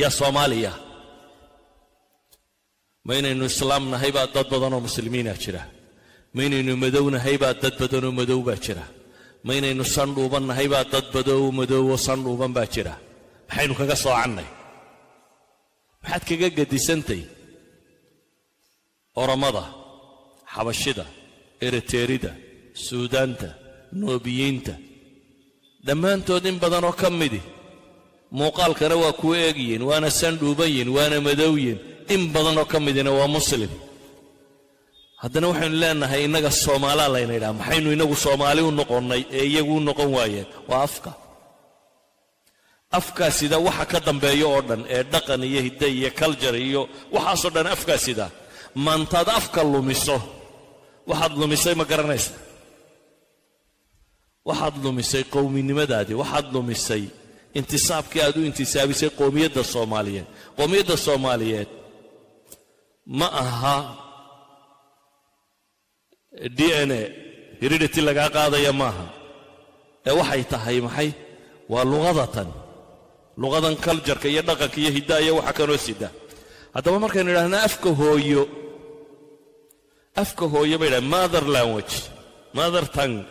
yaa soomaaliya ma inaynu islaam nahay baa dad badanoo muslimiina jira ma inaynu madow nahay baa dad badanoo madow baa jira ma inaynu sandhuuban nahay baa dad badow madowoo sandhuuban baa jira maxaynu kaga soocannay maxaad kaga gedisantay oramada xabashida eriteerida suudaanta noobiyiinta. Dhammaantood in badanoo ka midi muuqaalkana waa kuu eegyiin waana sandhuubanyiin waana madowyiin in badanoo ka midina waa muslim. Haddana waxaynu leenahay innaga soomaalaa layna yidhaha maxaynu inagu soomaali u noqonnay ee iyagu u noqon waayeen. Waa afka. Afkaa sida waxa ka dambeeya oo dhan ee dhaqan iyo hidde iyo kaljar iyo waxaasoo dhan afkaa sida. Maantaad afka lumiso. Waxaad lumisay ma garanaysa? Waxaad lumisay qowminimadaadii waxaad lumisay intisaabkii aad u intisaabisay qowmiyadda soomaaliyeed. Qowmiyadda soomaaliyeed ma aha d n a hiridhity lagaa qaadaya maaha. Ee waxay tahay maxay? Waa luqadatan luqadan kaljarka iyo dhaqanka iyo hiddaa iyo waxa kanoo sida. Haddaba markaynu idhahnaa afka hooyo afka hooyo bay idhaha mother language mother tongue.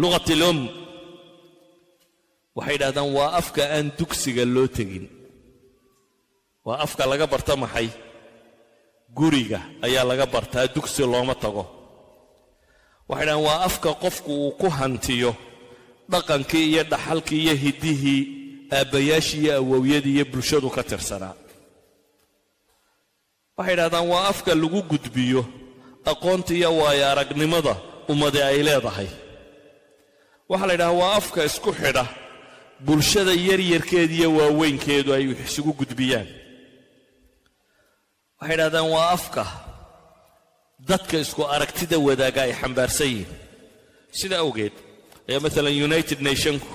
Luqat ilum waxay idhahdaan waa afka aan dugsiga loo tegin. Waa afka laga barta maxay? Guriga ayaa laga bartaa dugsi looma tago. Waxay dhahaan waa afka qofku uu ku hantiyo dhaqankii iyo dhaxalkii iyo hiddihii aabbayaashii iyo awowyadii iyo bulshadu ka tirsanaa. Waxay dhahdaan waa afka lagu gudbiyo aqoonta iyo waayo aragnimada ummadi ay leedahay. Waxaa la yidhahaa waa afka isku xidha bulshada yaryarkeeda iyo waaweynkeedu ay isugu gudbiyaan. Waxay dhahdaan waa afka dadka isku aragtida wadaaga ay xambaarsan yihiin. Sida awgeed ayaa maalan united nationku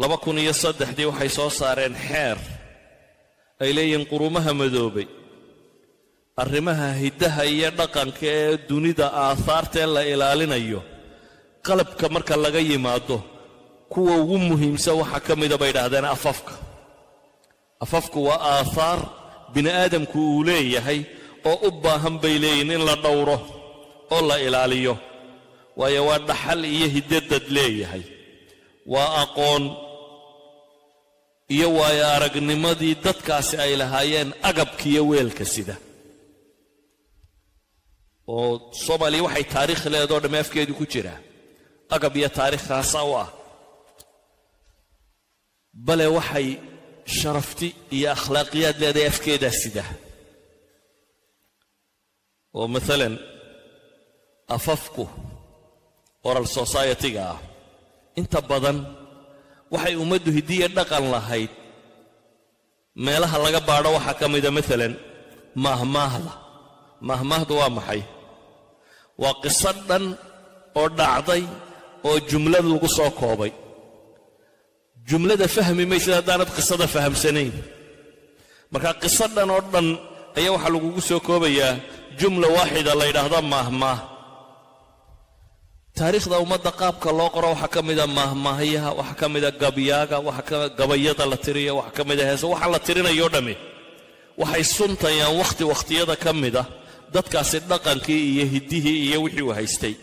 laba kun iyo saddexdii waxay soo saareen xeer ay leeyihiin qurumaha madoobay arrimaha hiddaha iyo dhaqanka ee dunida aahaartaee la ilaalinayo qalabka marka laga yimaado kuwa ugu muhiimsan waxaa ka mida bay idhaahdeen afafka. Afafku waa aahaar bini aadamku uu leeyahay oo u baahan bay leeyihiin in la dhowro oo la ilaaliyo. Waayo waa dhaxal iyo hiddadad leeyahay. Waa aqoon iyo waayo aragnimadii dadkaasi ay lahaayeen agabkiiyo weelka sida. Oo soomaaliya waxay taariikh leedoo dhamme afkeedu ku jiraa agab iyo taarikh kaasa u ah bale waxay sharafti iyo akhlaaqiyaad leedahay afkeedaa sida oo maalan afafku oral society-ga ah inta badan waxay ummaddu hiddiya dhaqan lahayd. Meelaha laga baadho waxaa ka mida maalan maahmaahda. Maahmaahdu waa maxay? Waa qiso dhan oo dhacday oo jumlad lagu soo koobay jumlada fahmi maysid haddaanad qisada fahamsanayn. Marka qiso dhan oo dhan ayaa waxaa lagugu soo koobayaa jumla waaxida la yidhaahdo maahmaah. Taariikhda ummadda qaabka loo qoro waxaa ka mida maahmaahyaha waxaa ka mida gabyaaga waxaa gabayada la tiriyo waxaa ka mida heesa waxa la tirinayo dhammi waxay suntayaan wakhti wakhtiyada ka mida dadkaasi dhaqankii iyo hiddihii iyo wixii uu haystay